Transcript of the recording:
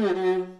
Mm-hmm.